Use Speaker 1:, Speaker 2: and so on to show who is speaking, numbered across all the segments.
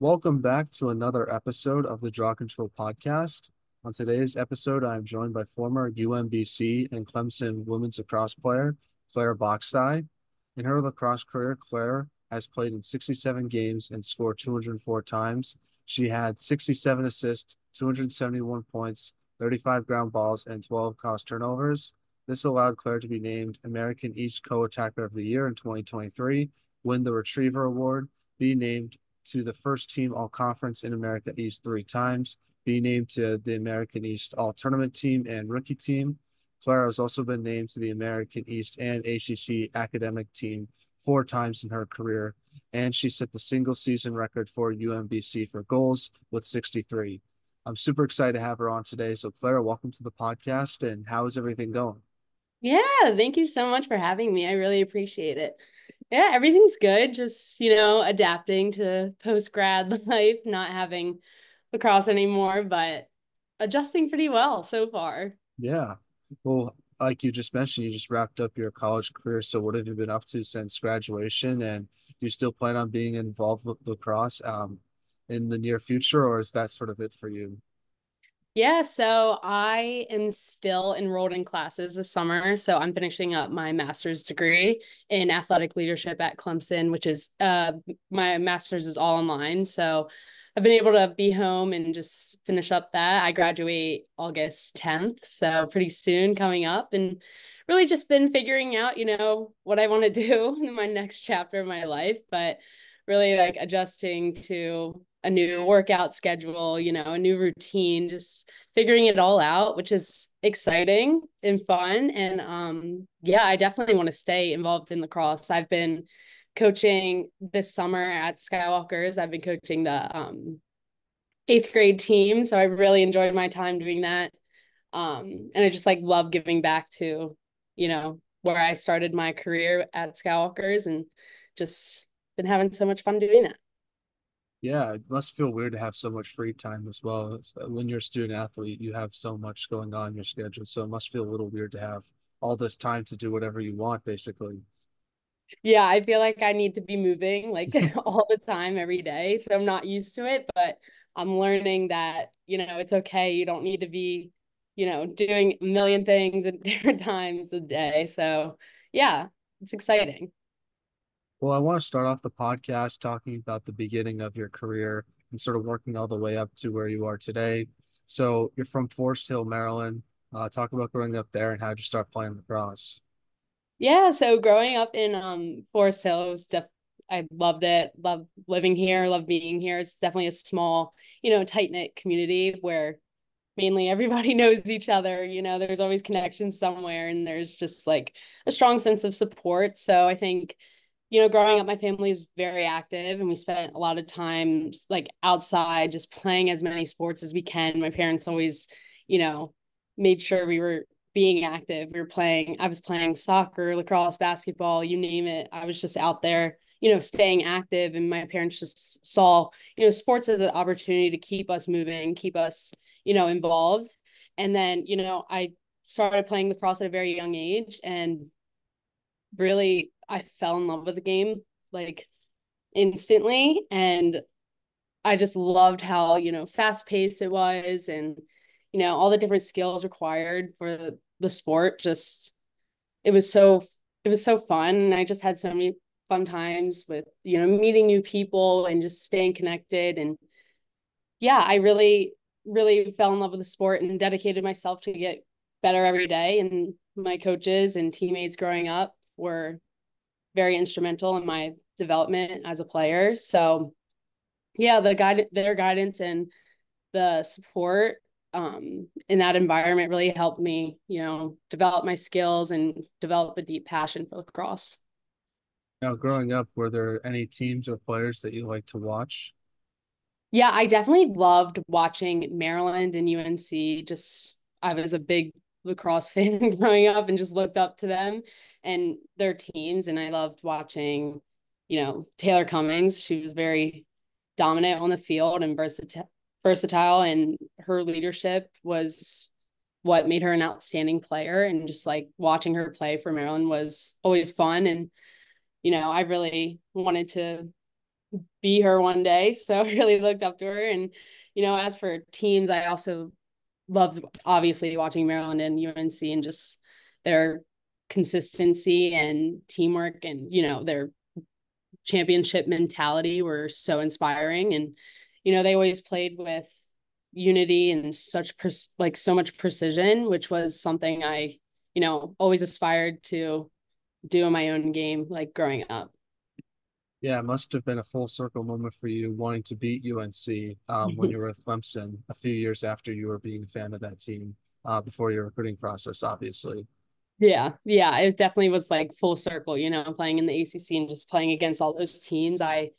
Speaker 1: Welcome back to another episode of the Draw Control Podcast. On today's episode, I am joined by former UMBC and Clemson women's lacrosse player Claire Bockstie. In her lacrosse career, Claire has played in 67 games and scored 204 times. She had 67 assists, 271 points, 35 ground balls, and 12 caused turnovers. This allowed Claire to be named American East Co-Attacker of the Year in 2023, win the Retriever Award, be named to the first team All Conference in America East three times, be named to the American East All Tournament team and rookie team. Clara has also been named to the American East and ACC academic team four times in her career, and she set the single season record for UMBC for goals with 63. I'm super excited to have her on today. So, Clara, welcome to the podcast, and how is everything going?
Speaker 2: Yeah, thank you so much for having me. I really appreciate it. Yeah, everything's good. Just, you know, adapting to post grad life, not having lacrosse anymore, but adjusting pretty well so far.
Speaker 1: Yeah. Well, like you just mentioned, you just wrapped up your college career. So what have you been up to since graduation? And do you still plan on being involved with lacrosse um in the near future, or is that sort of it for you?
Speaker 2: Yeah, so I am still enrolled in classes this summer. So I'm finishing up my master's degree in athletic leadership at Clemson, which is uh my master's is all online. So I've been able to be home and just finish up that. I graduate August 10th, so pretty soon coming up and really just been figuring out, you know, what I want to do in my next chapter of my life, but really like adjusting to a new workout schedule, you know, a new routine, just figuring it all out, which is exciting and fun. And um, yeah, I definitely want to stay involved in lacrosse. I've been coaching this summer at Skywalkers. I've been coaching the um, eighth grade team. So I really enjoyed my time doing that. Um, and I just like love giving back to, you know, where I started my career at Skywalkers and just been having so much fun doing that.
Speaker 1: Yeah, it must feel weird to have so much free time as well. Uh, when you're a student athlete, you have so much going on in your schedule. So it must feel a little weird to have all this time to do whatever you want, basically.
Speaker 2: Yeah, I feel like I need to be moving like all the time every day. So I'm not used to it, but I'm learning that, you know, it's okay. You don't need to be, you know, doing a million things at different times a day. So yeah, it's exciting.
Speaker 1: Well, I want to start off the podcast talking about the beginning of your career and sort of working all the way up to where you are today. So you're from Forest Hill, Maryland. Uh, talk about growing up there and how did you start playing lacrosse?
Speaker 2: Yeah, so growing up in um Forest Hill was def I loved it. Love living here, love being here. It's definitely a small, you know, tight-knit community where mainly everybody knows each other, you know, there's always connections somewhere and there's just like a strong sense of support. So I think you know, growing up, my family is very active and we spent a lot of time like outside just playing as many sports as we can. My parents always, you know, made sure we were being active. We were playing, I was playing soccer, lacrosse, basketball, you name it. I was just out there, you know, staying active. And my parents just saw, you know, sports as an opportunity to keep us moving, keep us, you know, involved. And then, you know, I started playing lacrosse at a very young age and really I fell in love with the game like instantly and I just loved how, you know, fast paced it was and you know, all the different skills required for the, sport just it was so it was so fun and I just had so many fun times with, you know, meeting new people and just staying connected and yeah, I really really fell in love with the sport and dedicated myself to get better every day and my coaches and teammates growing up were very instrumental in my development as a player. So yeah, the guide their guidance and the support um, in that environment really helped me, you know, develop my skills and develop a deep passion for lacrosse.
Speaker 1: Now, growing up, were there any teams or players that you like to watch?
Speaker 2: Yeah, I definitely loved watching Maryland and UNC. Just I was a big lacrosse fan growing up and just looked up to them and their teams. And I loved watching, you know, Taylor Cummings. She was very dominant on the field and versatile versatile and her leadership was what made her an outstanding player and just like watching her play for Maryland was always fun and you know I really wanted to be her one day. So I really looked up to her. And, you know, as for teams, I also loved obviously watching Maryland and UNC and just their consistency and teamwork and, you know, their championship mentality were so inspiring. And, you know, they always played with unity and such pre- like so much precision, which was something I, you know, always aspired to do in my own game, like growing up.
Speaker 1: Yeah, it must have been a full circle moment for you wanting to beat UNC um, when you were with Clemson a few years after you were being a fan of that team uh, before your recruiting process, obviously.
Speaker 2: Yeah, yeah, it definitely was like full circle, you know, playing in the ACC and just playing against all those teams I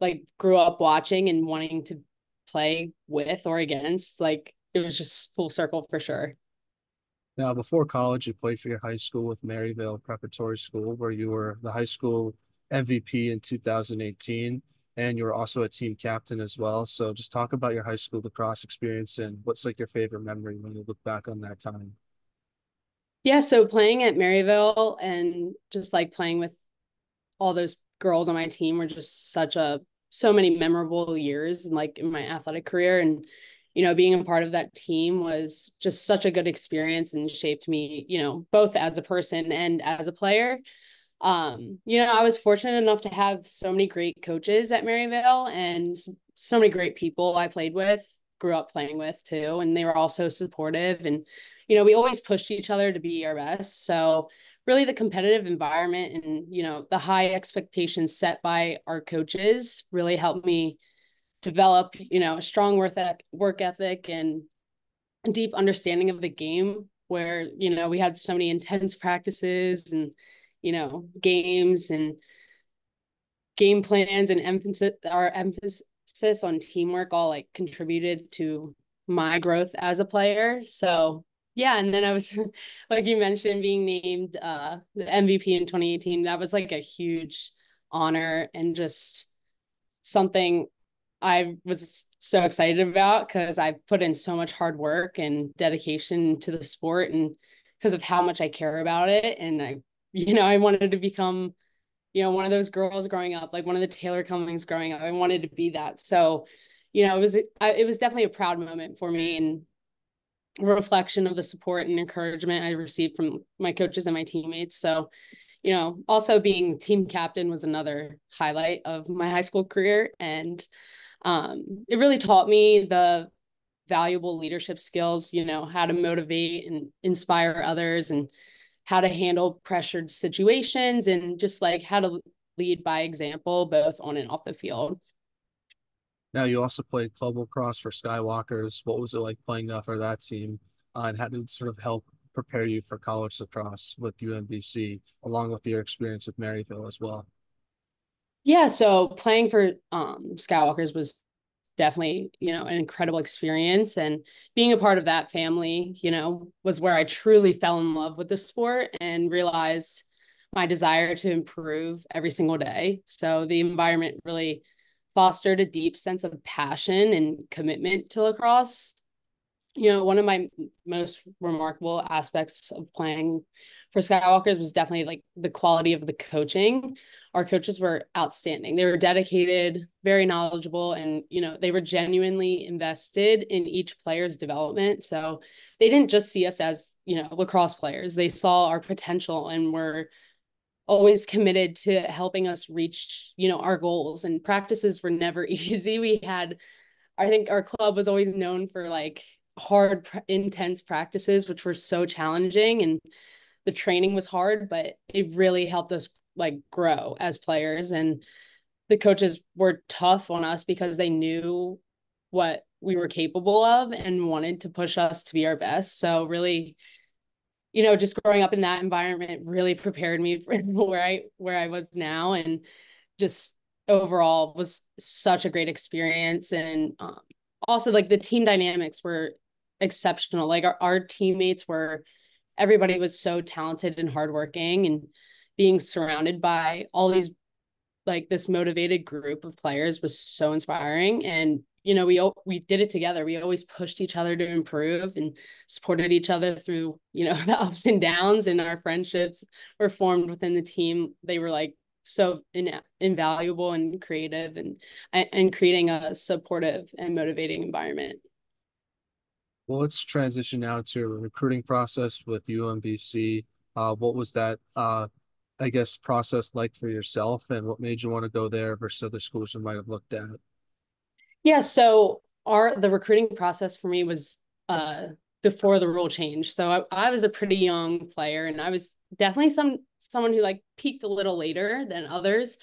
Speaker 2: like grew up watching and wanting to play with or against. Like it was just full circle for sure.
Speaker 1: Now, before college, you played for your high school with Maryvale Preparatory School, where you were the high school MVP in 2018, and you were also a team captain as well. So, just talk about your high school lacrosse experience and what's like your favorite memory when you look back on that time.
Speaker 2: Yeah, so playing at Maryvale and just like playing with all those girls on my team were just such a so many memorable years and like in my athletic career and you know, being a part of that team was just such a good experience and shaped me, you know, both as a person and as a player. Um, you know, I was fortunate enough to have so many great coaches at Maryvale and so many great people I played with, grew up playing with too, and they were all so supportive and you know, we always pushed each other to be our best. So, really the competitive environment and, you know, the high expectations set by our coaches really helped me develop, you know, a strong work ethic, work ethic and deep understanding of the game where, you know, we had so many intense practices and, you know, games and game plans and emphasis our emphasis on teamwork all like contributed to my growth as a player. So yeah, and then I was like you mentioned being named uh the MVP in 2018. That was like a huge honor and just something I was so excited about because I've put in so much hard work and dedication to the sport and because of how much I care about it. And I, you know, I wanted to become, you know, one of those girls growing up, like one of the Taylor Cummings growing up. I wanted to be that. So, you know, it was it was definitely a proud moment for me and reflection of the support and encouragement I received from my coaches and my teammates. So, you know, also being team captain was another highlight of my high school career and um, it really taught me the valuable leadership skills, you know, how to motivate and inspire others and how to handle pressured situations and just like how to lead by example, both on and off the field.
Speaker 1: Now, you also played club lacrosse for Skywalkers. What was it like playing uh, for that team? Uh, and how did it sort of help prepare you for college lacrosse with UMBC, along with your experience with Maryvale as well?
Speaker 2: Yeah, so playing for um Skywalkers was definitely, you know, an incredible experience and being a part of that family, you know, was where I truly fell in love with the sport and realized my desire to improve every single day. So the environment really fostered a deep sense of passion and commitment to lacrosse you know, one of my most remarkable aspects of playing for Skywalkers was definitely like the quality of the coaching. Our coaches were outstanding. They were dedicated, very knowledgeable, and you know, they were genuinely invested in each player's development. So they didn't just see us as, you know, lacrosse players. They saw our potential and were always committed to helping us reach, you know, our goals. And practices were never easy. We had I think our club was always known for like hard intense practices which were so challenging and the training was hard but it really helped us like grow as players. And the coaches were tough on us because they knew what we were capable of and wanted to push us to be our best. So really you know just growing up in that environment really prepared me for where i where i was now. And just overall was such a great experience. And um, also like the team dynamics were exceptional. Like our, our teammates were, everybody was so talented and hardworking and being surrounded by all these like this motivated group of players was so inspiring. And you know we we did it together. We always pushed each other to improve and supported each other through you know the ups and downs and our friendships were formed within the team. They were like so in, invaluable and creative and and creating a supportive and motivating environment.
Speaker 1: Well, let's transition now to recruiting process with UMBC. Uh, what was that, uh, I guess, process like for yourself, and what made you want to go there versus other schools you might have looked at?
Speaker 2: Yeah, so our the recruiting process for me was uh before the rule change. So I, I was a pretty young player, and I was definitely some someone who like peaked a little later than others,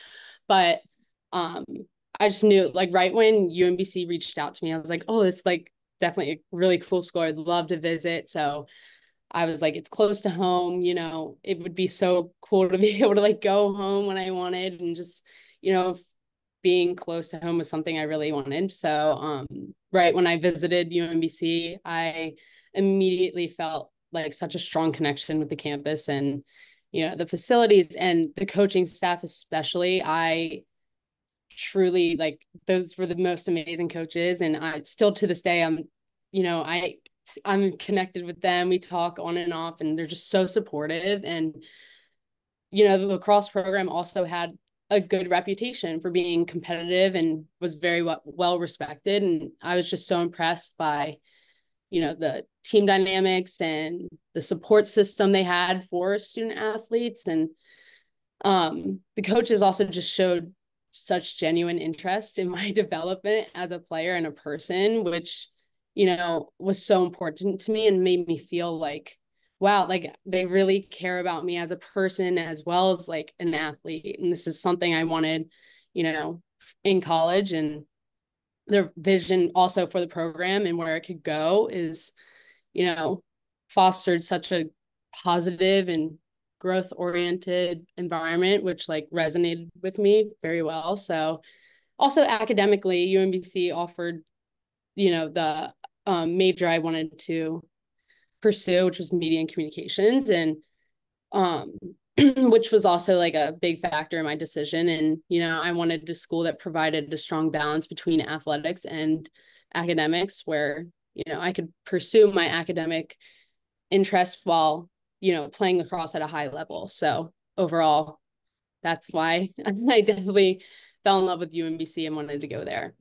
Speaker 2: but um, I just knew like right when UMBC reached out to me, I was like, oh, it's like definitely a really cool school. I'd love to visit. So I was like, it's close to home. You know, it would be so cool to be able to like go home when I wanted and just, you know, being close to home was something I really wanted. So, um, right when I visited UMBC, I immediately felt like such a strong connection with the campus and, you know, the facilities and the coaching staff, especially. I truly like those were the most amazing coaches. And I still to this day, I'm, you know, I, I'm connected with them. We talk on and off, and they're just so supportive. And, you know, the lacrosse program also had a good reputation for being competitive and was very well, well respected. And I was just so impressed by, you know, the team dynamics and the support system they had for student athletes. And um, the coaches also just showed such genuine interest in my development as a player and a person, which, you know, was so important to me and made me feel like wow, like they really care about me as a person as well as like an athlete. And this is something I wanted, you know, in college and their vision also for the program and where it could go is, you know, fostered such a positive and growth oriented environment, which like resonated with me very well. So also academically, UMBC offered, you know, the um, major I wanted to pursue, which was media and communications, and um, which was also like a big factor in my decision. And you know, I wanted a school that provided a strong balance between athletics and academics, where you know I could pursue my academic interest while you know playing lacrosse at a high level. So overall, that's why I definitely fell in love with UMBC and wanted to go there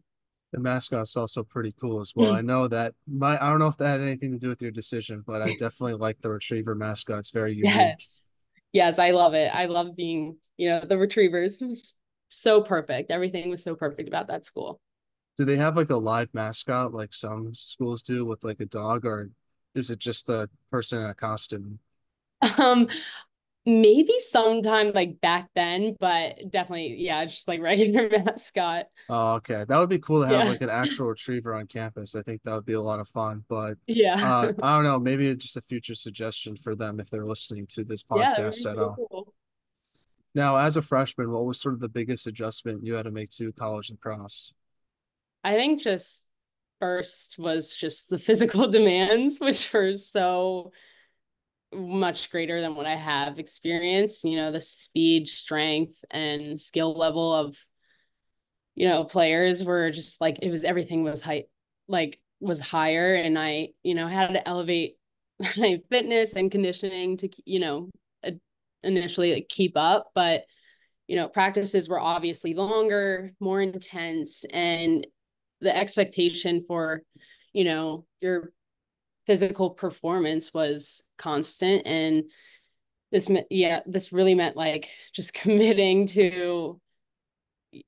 Speaker 1: the mascot's also pretty cool as well. Mm. I know that my I don't know if that had anything to do with your decision, but I definitely like the retriever mascot. It's very unique.
Speaker 2: Yes. Yes, I love it. I love being, you know, the retrievers it was so perfect. Everything was so perfect about that school.
Speaker 1: Do they have like a live mascot like some schools do with like a dog or is it just a person in a costume?
Speaker 2: Um, maybe sometime like back then, but definitely, yeah, just like regular mascot.
Speaker 1: Oh, okay. That would be cool to have yeah. like an actual retriever on campus. I think that would be a lot of fun. But
Speaker 2: yeah,
Speaker 1: uh, I don't know. Maybe just a future suggestion for them if they're listening to this podcast yeah, at all. Cool. Now, as a freshman, what was sort of the biggest adjustment you had to make to college lacrosse?
Speaker 2: I think just first was just the physical demands, which were so much greater than what I have experienced. You know, the speed, strength, and skill level of, you know, players were just like it was everything was high, like was higher, and I, you know, had to elevate my fitness and conditioning to, you know, initially like keep up, but you know, practices were obviously longer, more intense, and the expectation for, you know, your physical performance was constant and this yeah this really meant like just committing to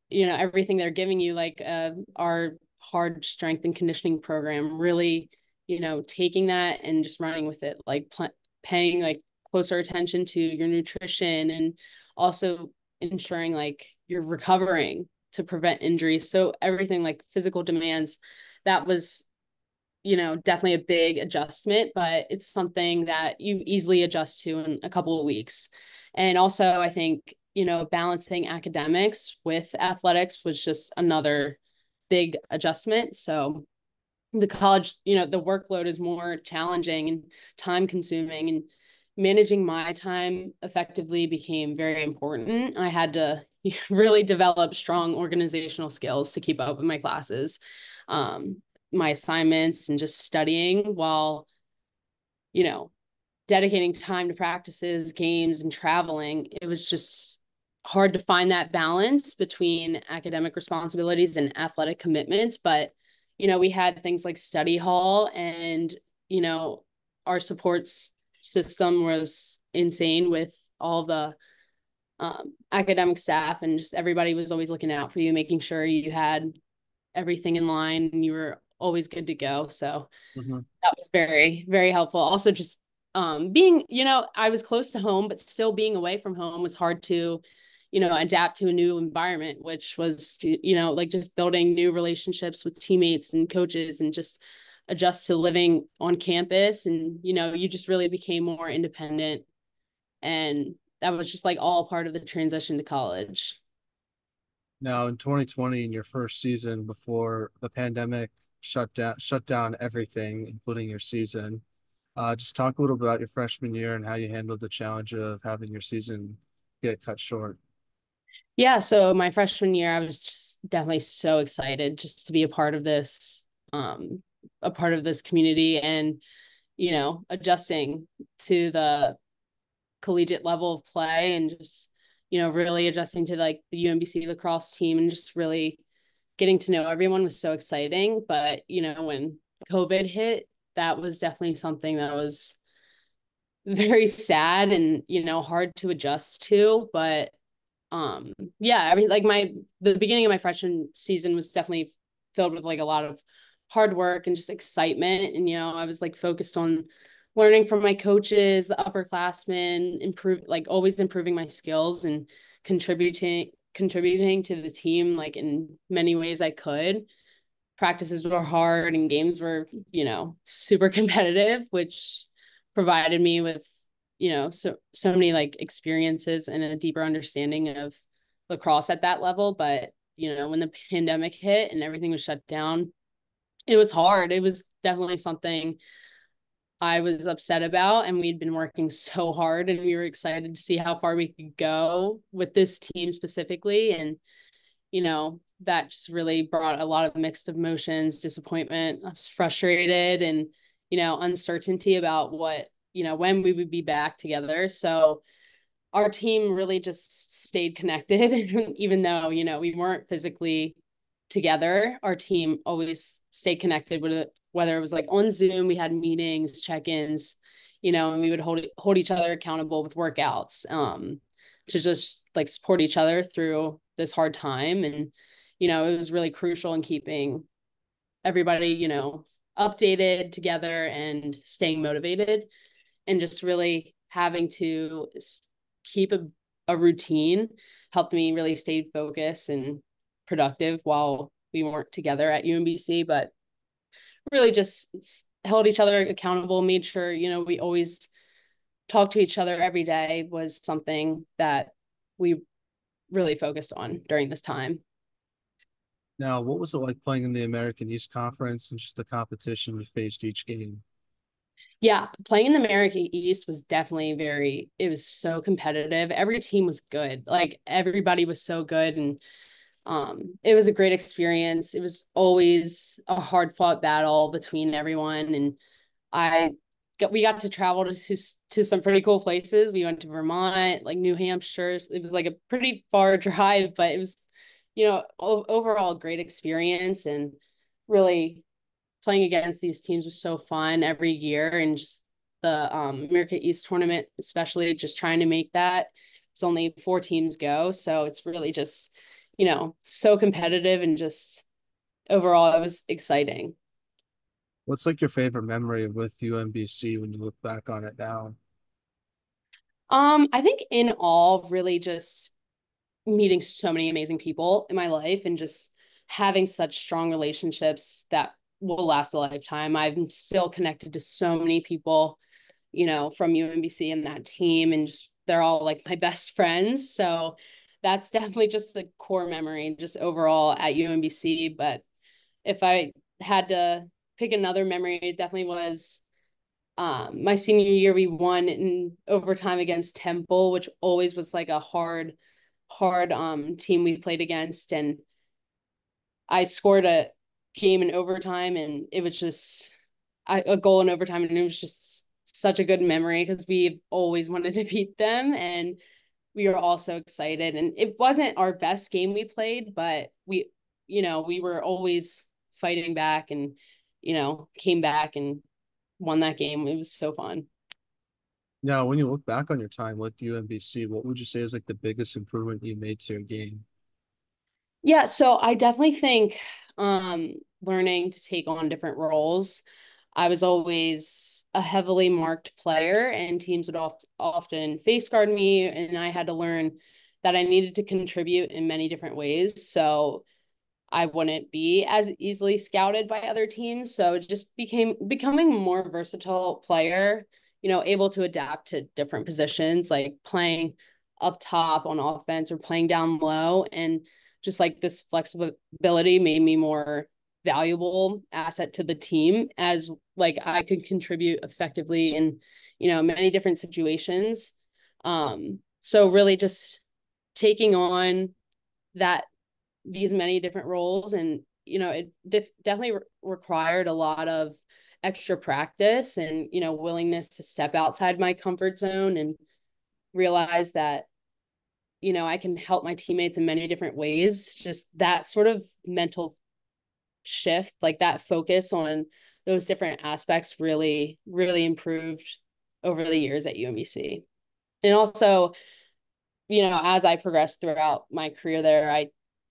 Speaker 2: you know everything they're giving you like uh, our hard strength and conditioning program really you know taking that and just running with it like pl- paying like closer attention to your nutrition and also ensuring like you're recovering to prevent injuries. So everything like physical demands that was you know, definitely a big adjustment, but it's something that you easily adjust to in a couple of weeks. And also, I think, you know, balancing academics with athletics was just another big adjustment. So, the college, you know, the workload is more challenging and time consuming, and managing my time effectively became very important. I had to really develop strong organizational skills to keep up with my classes. Um, my assignments and just studying while you know dedicating time to practices games and traveling it was just hard to find that balance between academic responsibilities and athletic commitments. But, you know, we had things like study hall and, you know, our supports system was insane with all the um, academic staff and just everybody was always looking out for you, making sure you had everything in line and you were always good to go. So mm-hmm. that was very, very helpful. Also, just um, being, you know, I was close to home, but still being away from home was hard to, you know, adapt to a new environment, which was, you know, like just building new relationships with teammates and coaches and just adjust to living on campus. And, you know, you just really became more independent. And that was just like all part of the transition to college.
Speaker 1: Now in 2020, in your first season before the pandemic shut down shut down everything, including your season, uh, just talk a little bit about your freshman year and how you handled the challenge of having your season get cut short.
Speaker 2: Yeah, so my freshman year, I was definitely so excited just to be a part of this, um, a part of this community, and you know, adjusting to the collegiate level of play, and just you know, really adjusting to like the UMBC lacrosse team, and just really getting to know everyone was so exciting. But you know, when COVID hit, that was definitely something that was very sad and you know hard to adjust to but um yeah i mean like my the beginning of my freshman season was definitely filled with like a lot of hard work and just excitement and you know i was like focused on learning from my coaches the upperclassmen improve like always improving my skills and contributing contributing to the team like in many ways i could practices were hard and games were, you know, super competitive, which provided me with, you know, so so many like experiences and a deeper understanding of lacrosse at that level. But, you know, when the pandemic hit and everything was shut down, it was hard. It was definitely something I was upset about. And we'd been working so hard and we were excited to see how far we could go with this team specifically. And, you know, that just really brought a lot of mixed emotions, disappointment, I was frustrated and, you know, uncertainty about what, you know, when we would be back together. So our team really just stayed connected, even though, you know, we weren't physically together. Our team always stayed connected with it, whether it was like on Zoom, we had meetings, check-ins, you know, and we would hold hold each other accountable with workouts um, to just like support each other through this hard time. And you know, it was really crucial in keeping everybody, you know, updated together and staying motivated and just really having to keep a, a routine helped me really stay focused and productive while we weren't together at UMBC, but really just held each other accountable, made sure, you know, we always talked to each other every day was something that we really focused on during this time.
Speaker 1: Now, what was it like playing in the American East Conference and just the competition we faced each game?
Speaker 2: Yeah, playing in the American East was definitely very, it was so competitive. Every team was good. Like everybody was so good and um it was a great experience. It was always a hard fought battle between everyone and I got we got to travel to to some pretty cool places. We went to Vermont, like New Hampshire. It was like a pretty far drive, but it was you know, o- overall great experience and really playing against these teams was so fun every year and just the um, America East tournament, especially just trying to make that. It's only four teams go. So it's really just, you know, so competitive and just overall it was exciting.
Speaker 1: What's like your favorite memory with UMBC when you look back on it now?
Speaker 2: Um, I think in all, really just meeting so many amazing people in my life and just having such strong relationships that will last a lifetime. I'm still connected to so many people, you know, from UMBC and that team, and just they're all like my best friends. So that's definitely just the core memory, just overall at UMBC. But if I had to pick another memory, it definitely was um, my senior year. We won in overtime against Temple, which always was like a hard hard um team we played against and I scored a game in overtime and it was just a goal in overtime and it was just such a good memory because we've always wanted to beat them and we were also excited. And it wasn't our best game we played, but we, you know, we were always fighting back and, you know, came back and won that game. It was so fun.
Speaker 1: Now, when you look back on your time with UMBC, what would you say is like the biggest improvement you made to your game?
Speaker 2: Yeah, so I definitely think um learning to take on different roles. I was always a heavily marked player and teams would oft, often face guard me and I had to learn that I needed to contribute in many different ways. So I wouldn't be as easily scouted by other teams. So it just became becoming more versatile player, you know, able to adapt to different positions, like playing up top on offense or playing down low. And just like this flexibility made me more valuable asset to the team as like I could contribute effectively in, you know, many different situations. Um, so really just taking on that these many different roles and you know it def- definitely re- required a lot of extra practice and you know willingness to step outside my comfort zone and realize that you know I can help my teammates in many different ways just that sort of mental shift like that focus on those different aspects really really improved over the years at UMBC and also you know as I progressed throughout my career there I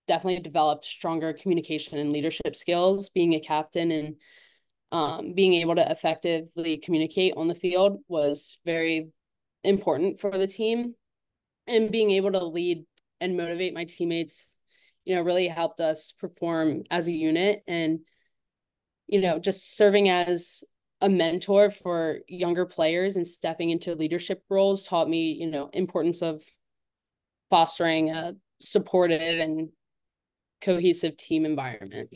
Speaker 2: definitely developed stronger communication and leadership skills. Being a captain and um, being able to effectively communicate on the field was very important for the team. And being able to lead and motivate my teammates you know really helped us perform as a unit and you know just serving as a mentor for younger players and stepping into leadership roles taught me you know importance of fostering a supportive and cohesive team environment.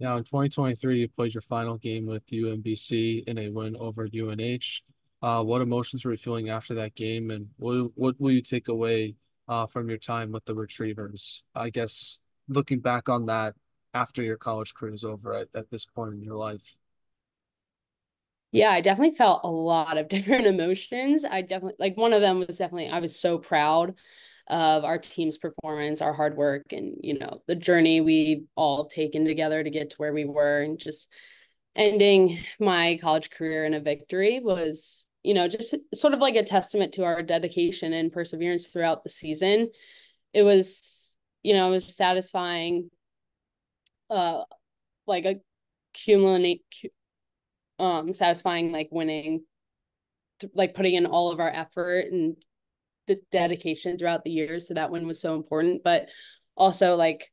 Speaker 1: Now, in 2023, you played your final game with UMBC in a win over UNH. Uh, what emotions were you feeling after that game, and what what will you take away uh, from your time with the Retrievers? I guess looking back on that after your college career is over at, at this point in your life.
Speaker 2: Yeah, I definitely felt a lot of different emotions. I definitely like one of them was definitely I was so proud of our team's performance, our hard work, and you know the journey we all taken together to get to where we were, and just ending my college career in a victory was you know just sort of like a testament to our dedication and perseverance throughout the season. It was you know it was satisfying, uh, like a cumulative, um, satisfying like winning like putting in all of our effort and the dedication throughout the years. So that one was so important. But also like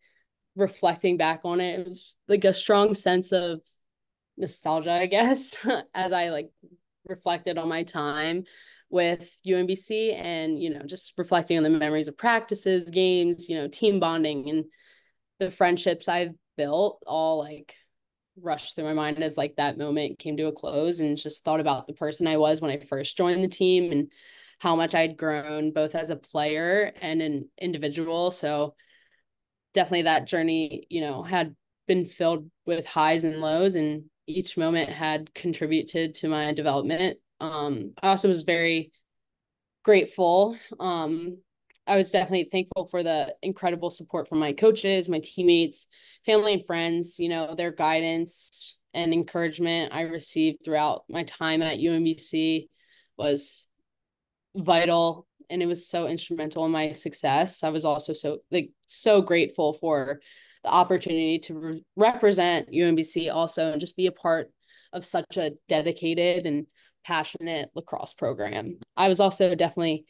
Speaker 2: reflecting back on it, it was like a strong sense of nostalgia, I guess, as I like reflected on my time with UMBC and, you know, just reflecting on the memories of practices, games, you know, team bonding and the friendships I've built all like rushed through my mind as like that moment came to a close and just thought about the person I was when I first joined the team and how much I'd grown both as a player and an individual. So definitely that journey, you know, had been filled with highs and lows and each moment had contributed to my development. Um, I also was very grateful. Um, I was definitely thankful for the incredible support from my coaches, my teammates, family, and friends. You know, their guidance and encouragement I received throughout my time at UMBC was vital and it was so instrumental in my success. I was also so like so grateful for the opportunity to re- represent UMBC also and just be a part of such a dedicated and passionate lacrosse program. I was also definitely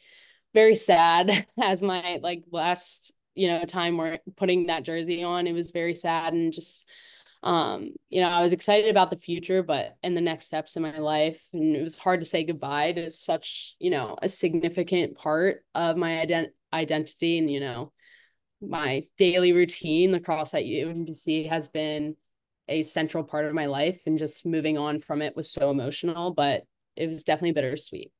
Speaker 2: very sad as my like last you know time where putting that jersey on it was very sad and just um you know i was excited about the future but and the next steps in my life and it was hard to say goodbye to such you know a significant part of my ident- identity and you know my daily routine across at UMBC has been a central part of my life and just moving on from it was so emotional but it was definitely bittersweet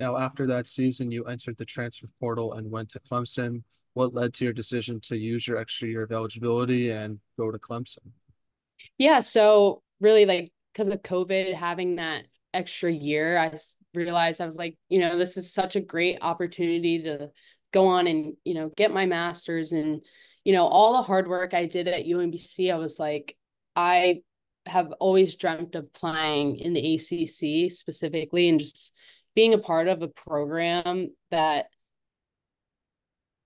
Speaker 1: now after that season you entered the transfer portal and went to Clemson what led to your decision to use your extra year of eligibility and go to Clemson?
Speaker 2: Yeah, so really like because of COVID, having that extra year, I realized I was like, you know, this is such a great opportunity to go on and, you know, get my master's and, you know, all the hard work I did at UMBC, I was like, I have always dreamt of playing in the ACC specifically and just being a part of a program that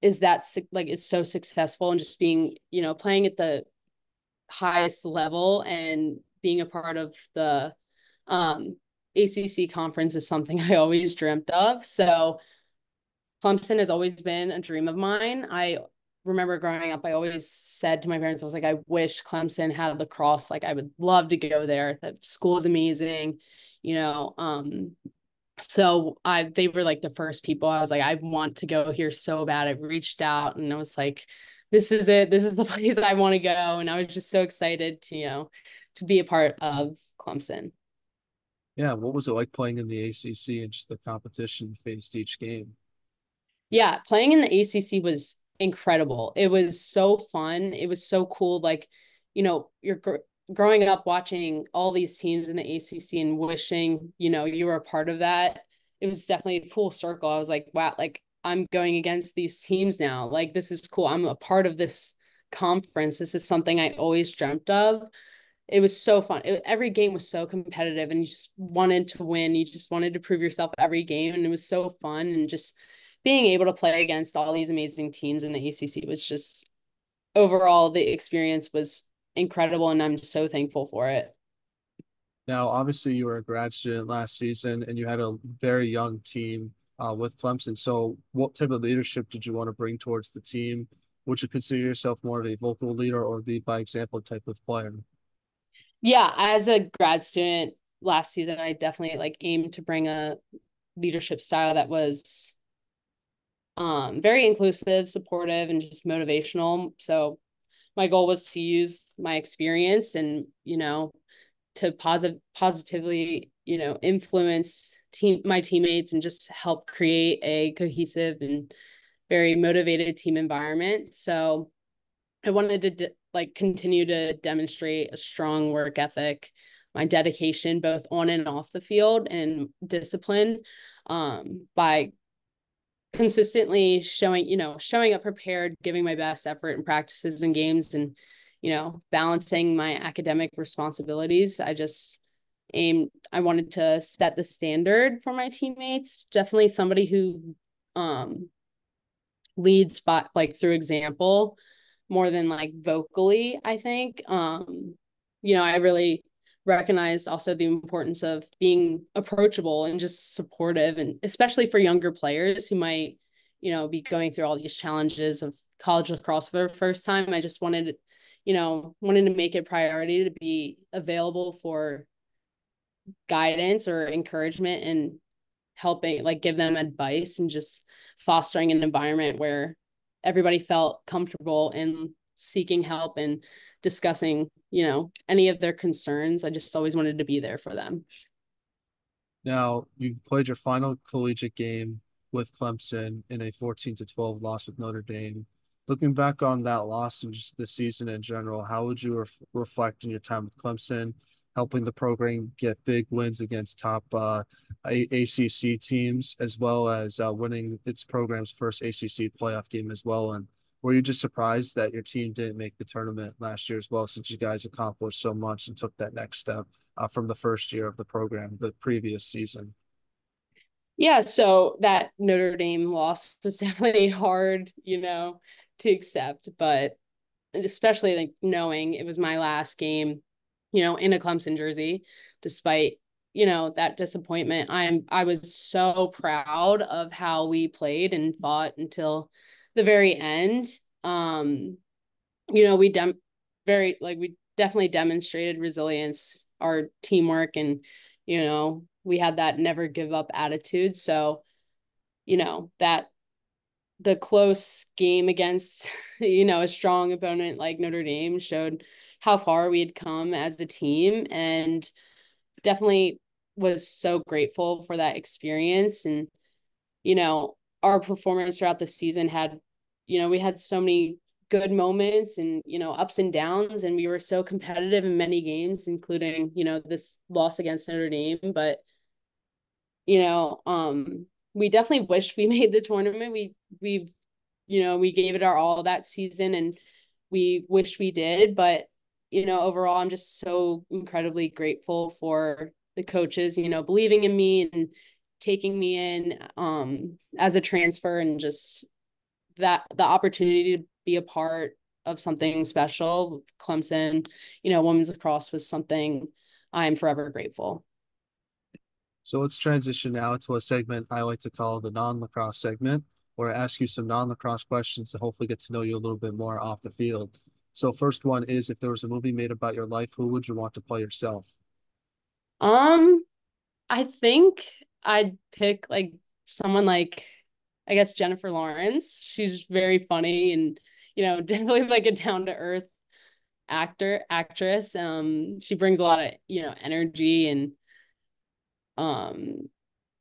Speaker 2: is that like is so successful and just being you know playing at the highest level and being a part of the um ACC conference is something I always dreamt of. So Clemson has always been a dream of mine I remember growing up I always said to my parents I was like I wish Clemson had lacrosse like I would love to go there the school is amazing you know um so I they were like the first people I was like I want to go here so bad. I reached out and I was like this is it. This is the place I want to go and I was just so excited to you know to be a part of Clemson.
Speaker 1: Yeah, what was it like playing in the ACC and just the competition faced each game?
Speaker 2: Yeah, playing in the ACC was incredible. It was so fun. It was so cool like you know, you're growing up watching all these teams in the ACC and wishing, you know, you were a part of that, it was definitely full circle. I was like, wow, like I'm going against these teams now. Like this is cool. I'm a part of this conference. This is something I always dreamt of. It was so fun. It, every game was so competitive and you just wanted to win. You just wanted to prove yourself every game and it was so fun and just being able to play against all these amazing teams in the ACC was just overall the experience was incredible and I'm so thankful for it.
Speaker 1: Now, obviously, you were a grad student last season and you had a very young team uh, with Clemson. So, what type of leadership did you want to bring towards the team? Would you consider yourself more of a vocal leader or the by example type of player?
Speaker 2: Yeah, as a grad student last season, I definitely like aimed to bring a leadership style that was um very inclusive, supportive, and just motivational. So my goal was to use my experience and you know to positive positively you know influence team my teammates and just help create a cohesive and very motivated team environment so i wanted to de- like continue to demonstrate a strong work ethic my dedication both on and off the field and discipline um, by consistently showing, you know, showing up prepared, giving my best effort in practices and games and, you know, balancing my academic responsibilities. I just aimed, I wanted to set the standard for my teammates. Definitely somebody who um leads by like through example more than like vocally, I think. Um, you know, I really recognized also the importance of being approachable and just supportive and especially for younger players who might you know be going through all these challenges of college lacrosse for the first time. I just wanted you know wanted to make it priority to be available for guidance or encouragement and helping like give them advice and just fostering an environment where everybody felt comfortable in seeking help and discussing you know, any of their concerns. I just always wanted to be there for them.
Speaker 1: Now, you played your final collegiate game with Clemson in a 14 to 12 loss with Notre Dame. Looking back on that loss and just the season in general, how would you ref- reflect on your time with Clemson, helping the program get big wins against top uh, a- ACC teams, as well as uh, winning its program's first ACC playoff game as well, and were you just surprised that your team didn't make the tournament last year as well, since you guys accomplished so much and took that next step uh, from the first year of the program, the previous season?
Speaker 2: Yeah, so that Notre Dame loss was definitely hard, you know, to accept, but especially like knowing it was my last game, you know, in a Clemson jersey, despite you know that disappointment i'm i was so proud of how we played and fought until the very end um you know we dem very like we definitely demonstrated resilience our teamwork and you know we had that never give up attitude. So you know that the close game against you know a strong opponent like Notre Dame showed how far we had come as a team and definitely was so grateful for that experience. And you know our performance throughout the season had, you know, we had so many good moments and, you know, ups and downs. And we were so competitive in many games, including, you know, this loss against Notre Dame. But you know, um, we definitely wish we made the tournament. We we you know, we gave it our all that season and we wish we did, but you know, overall I'm just so incredibly grateful for the coaches, you know, believing in me and taking me in um as a transfer and just that the opportunity to be a part of something special. Clemson you know women's lacrosse was something i'm forever grateful.
Speaker 1: So let's transition now to a segment i like to call the non-lacrosse segment where i ask you some non-lacrosse questions to hopefully get to know you a little bit more off the field. So first one is if there was a movie made about your life who would you want to play yourself?
Speaker 2: Um i think i'd pick like someone like I guess Jennifer Lawrence. She's very funny and you know definitely like a down to earth actor actress. Um, she brings a lot of you know energy and um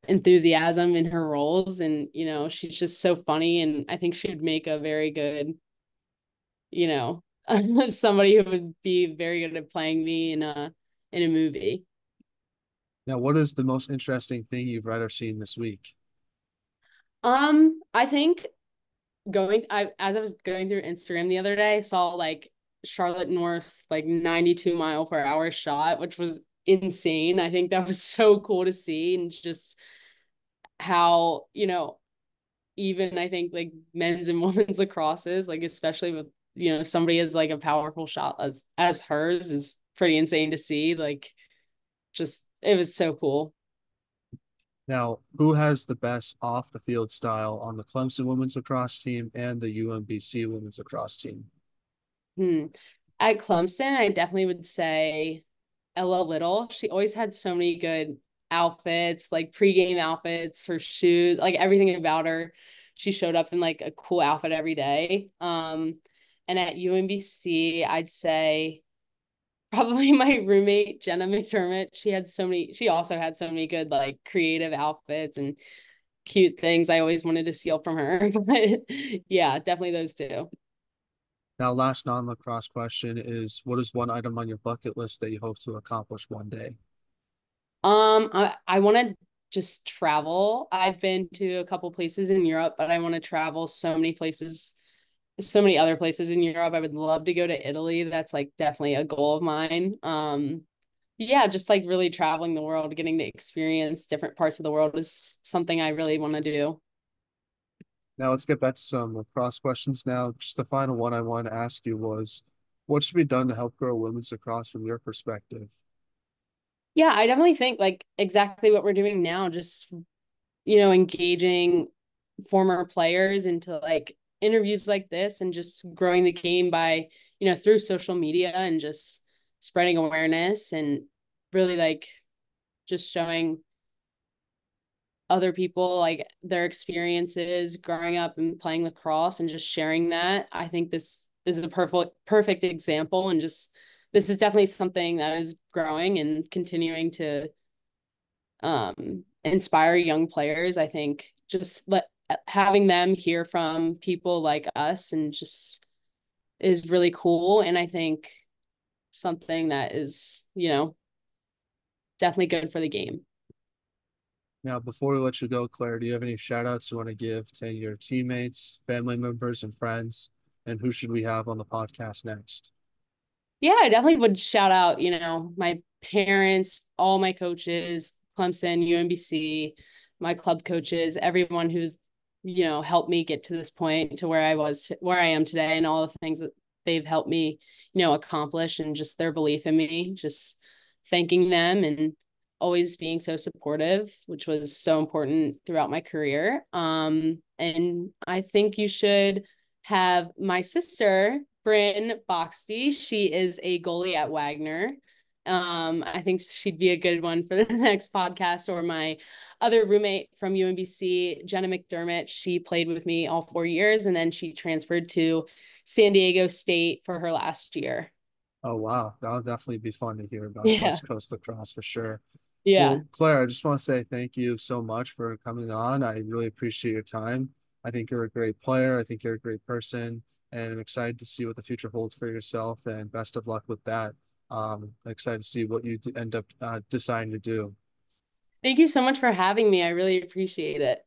Speaker 2: enthusiasm in her roles and you know she's just so funny and I think she'd make a very good you know somebody who would be very good at playing me in a in a movie.
Speaker 1: Now, what is the most interesting thing you've read or seen this week?
Speaker 2: Um, I think going I as I was going through Instagram the other day, I saw like Charlotte North's like 92 mile per hour shot, which was insane. I think that was so cool to see and just how, you know, even I think like men's and women's lacrosses, like especially with, you know, somebody as like a powerful shot as as hers is pretty insane to see. Like just it was so cool.
Speaker 1: Now, who has the best off the field style on the Clemson women's lacrosse team and the UMBC women's lacrosse team?
Speaker 2: Hmm. At Clemson, I definitely would say Ella Little. She always had so many good outfits, like pregame outfits, her shoes, like everything about her. She showed up in like a cool outfit every day. Um, and at UMBC, I'd say probably my roommate Jenna McDermott. She had so many. She also had so many good like creative outfits and cute things I always wanted to steal from her. But yeah, definitely those two.
Speaker 1: Now, last non-lacrosse question is: What is one item on your bucket list that you hope to accomplish one day?
Speaker 2: Um, I I want to just travel. I've been to a couple places in Europe, but I want to travel so many places so many other places in Europe. I would love to go to Italy. That's like definitely a goal of mine. Um, yeah, just like really traveling the world, getting to experience different parts of the world is something I really want to do.
Speaker 1: Now let's get back to some cross questions. Now, just the final one I wanted to ask you was, what should be done to help grow women's lacrosse from your perspective?
Speaker 2: Yeah, I definitely think like exactly what we're doing now, just you know, engaging former players into like interviews like this and just growing the game by you know through social media and just spreading awareness and really like just showing other people like their experiences growing up and playing lacrosse and just sharing that i think this is a perfect perfect example and just this is definitely something that is growing and continuing to um inspire young players i think. Just let having them hear from people like us and just is really cool. And i think something that is you know definitely good for the game.
Speaker 1: Now before we let you go claire do you have any shout outs you want to give to your teammates family members and friends? And who should we have on the podcast next?
Speaker 2: Yeah i definitely would shout out you know my parents all my coaches clemson umbc my club coaches everyone who's you know helped me get to this point to where I was where I am today and all the things that they've helped me you know accomplish and just their belief in me just thanking them and always being so supportive which was so important throughout my career. Um and I think you should have my sister Bryn Bockstie. She is a goalie at Wagner um, I think she'd be a good one for the next podcast. Or my other roommate from UMBC, Jenna McDermott, she played with me all four years and then she transferred to San Diego State for her last year.
Speaker 1: Oh wow, that'll definitely be fun to hear about yeah. West Coast lacrosse for sure.
Speaker 2: Yeah, well,
Speaker 1: Claire, I just want to say thank you so much for coming on. I really appreciate your time. I think you're a great player. I think you're a great person, and I'm excited to see what the future holds for yourself. And best of luck with that um, excited to see what you end up uh, deciding to do.
Speaker 2: Thank you so much for having me. I really appreciate it.